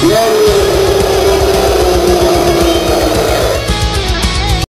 Yeah.